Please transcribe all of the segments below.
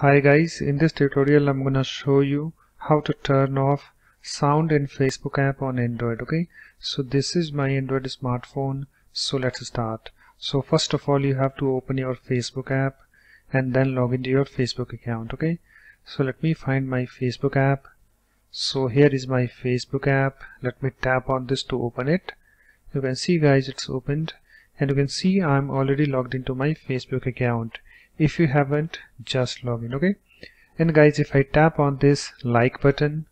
Hi guys, in this tutorial I'm gonna show you how to turn off sound in Facebook app on Android okay? So this is my Android smartphone so let's start. So first of all you have to open your Facebook app and then log into your Facebook account okay? So let me find my Facebook app. So here is my Facebook app. Let me tap on this to open it. You can see guys it's opened. And you can see I'm already logged into my Facebook account if you haven't just log in okay? And guys if I tap on this like button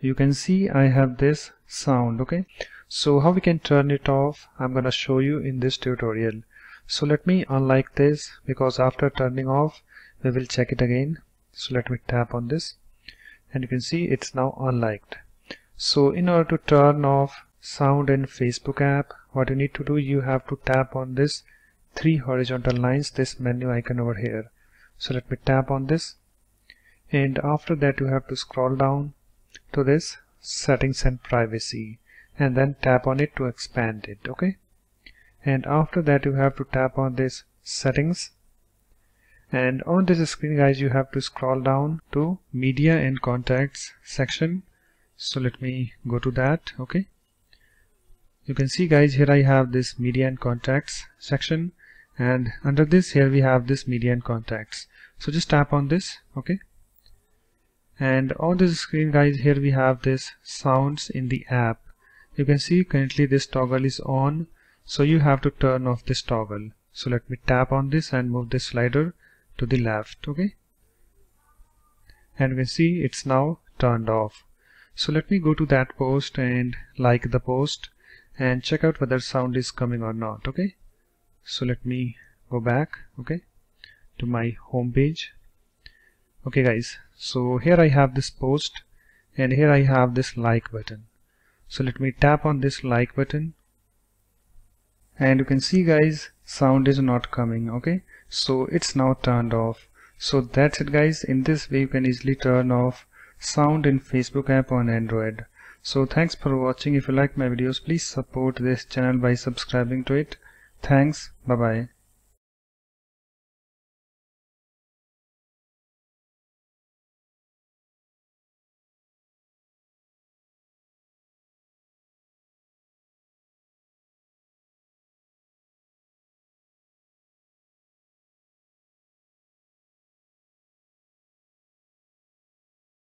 you can see I have this sound okay? So how we can turn it off I'm gonna show you in this tutorial. So let me unlike this because after turning off we will check it again. So let me tap on this and you can see it's now unliked. So in order to turn off sound in Facebook app what you need to do you have to tap on this three horizontal lines this menu icon over here. So let me tap on this. And after that you have to scroll down to this settings and privacy and then tap on it to expand it okay? And after that you have to tap on this settings. And on this screen guys you have to scroll down to media and contacts section. So let me go to that okay? You can see guys here I have this media and contacts section and under this here we have this media and contacts. So just tap on this okay? And on this screen guys here we have this sounds in the app. You can see currently this toggle is on so you have to turn off this toggle. So let me tap on this and move this slider to the left okay? And you can see it's now turned off. So let me go to that post and like the post and check out whether sound is coming or not okay so let me go back okay to my home page. Okay guys so here I have this post and here I have this like button. So let me tap on this like button. And you can see guys sound is not coming okay? So it's now turned off. So that's it guys. In this way you can easily turn off sound in Facebook app on Android. So thanks for watching. If you like my videos, please support this channel by subscribing to it. Thanks. Bye bye.